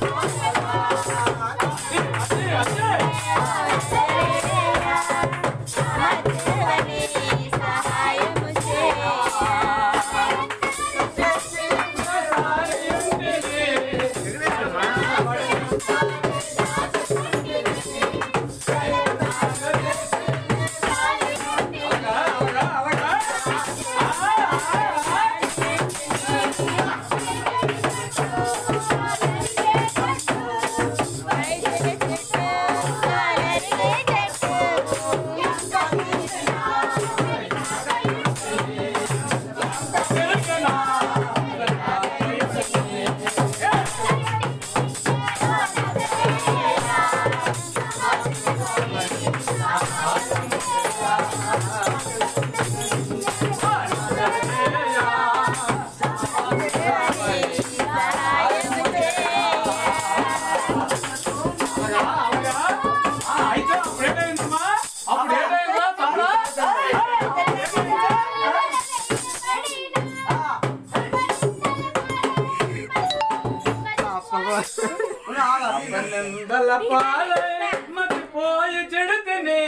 안돼 안돼 안돼 మతిపోయి చెడితేనే